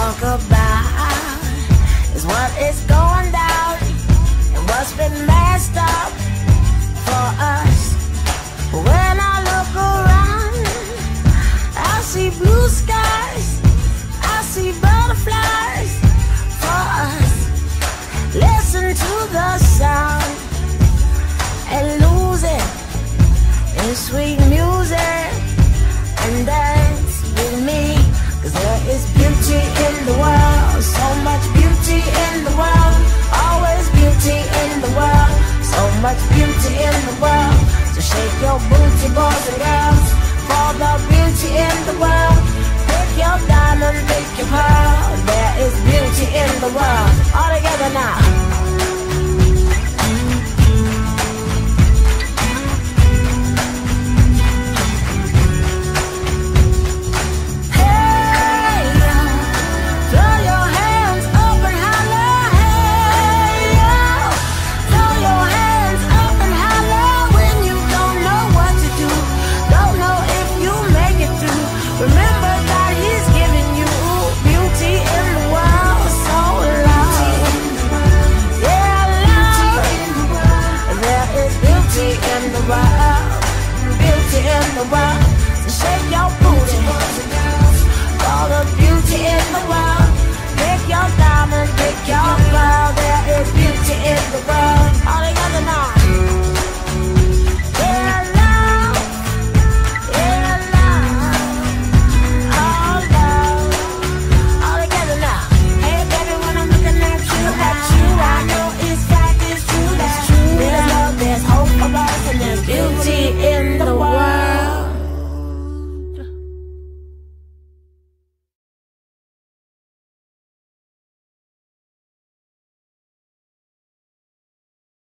about is what is going down and what's been messed up for us. When I look around, I see blue skies, I see butterflies for us. Listen to the sound and lose it in sweet boys and girls, for the beauty in the world. Pick your diamond, pick your pearl, there is beauty in the world.